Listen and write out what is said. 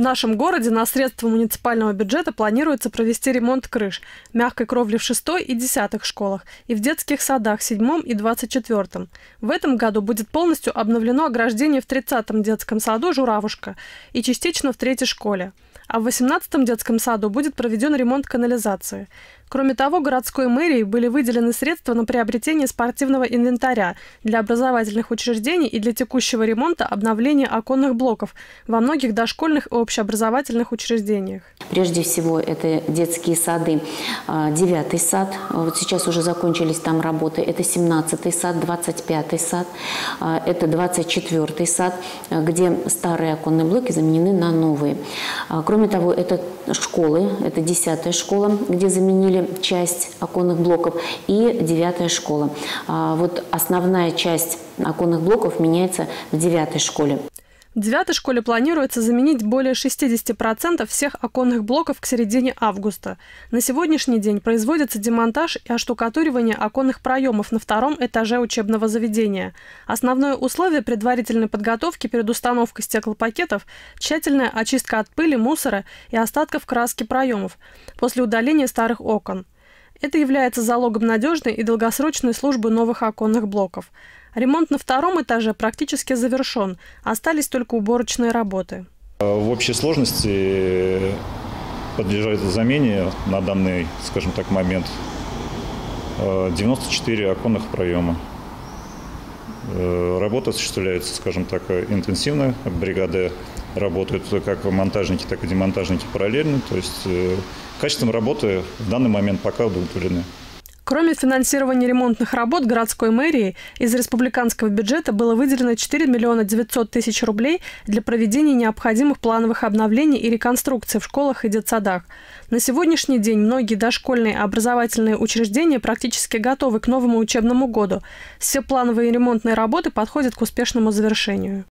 В нашем городе на средства муниципального бюджета планируется провести ремонт крыш, мягкой кровли в 6 и 10 школах и в детских садах 7 и 24. В этом году будет полностью обновлено ограждение в 30-м детском саду «Журавушка» и частично в третьей школе. А в 18-м детском саду будет проведен ремонт канализации. Кроме того, городской мэрией были выделены средства на приобретение спортивного инвентаря для образовательных учреждений и для текущего ремонта обновления оконных блоков во многих дошкольных и общеобразовательных учреждениях. Прежде всего, это детские сады. А, девятый сад, вот сейчас уже закончились там работы. Это 17 сад, 25-й сад, а, это 24-й сад, где старые оконные блоки заменены на новые. А, кроме того, это школы, это 10 школа, где заменили часть оконных блоков, и девятая школа. Вот основная часть оконных блоков меняется в девятой школе. В девятой школе планируется заменить более 60% всех оконных блоков к середине августа. На сегодняшний день производится демонтаж и оштукатуривание оконных проемов на втором этаже учебного заведения. Основное условие предварительной подготовки перед установкой стеклопакетов – тщательная очистка от пыли, мусора и остатков краски проемов после удаления старых окон. Это является залогом надежной и долгосрочной службы новых оконных блоков. Ремонт на втором этаже практически завершен, остались только уборочные работы. В общей сложности подлежит замене на данный, скажем так, момент 94 э, оконных проема. Э, работа осуществляется, скажем так, интенсивно. Бригады работают как монтажники, так и демонтажники параллельно. То есть э, качеством работы в данный момент пока удовлетворены. Кроме финансирования ремонтных работ городской мэрии, из республиканского бюджета было выделено 4 миллиона 900 тысяч рублей для проведения необходимых плановых обновлений и реконструкций в школах и детсадах. На сегодняшний день многие дошкольные образовательные учреждения практически готовы к новому учебному году. Все плановые ремонтные работы подходят к успешному завершению.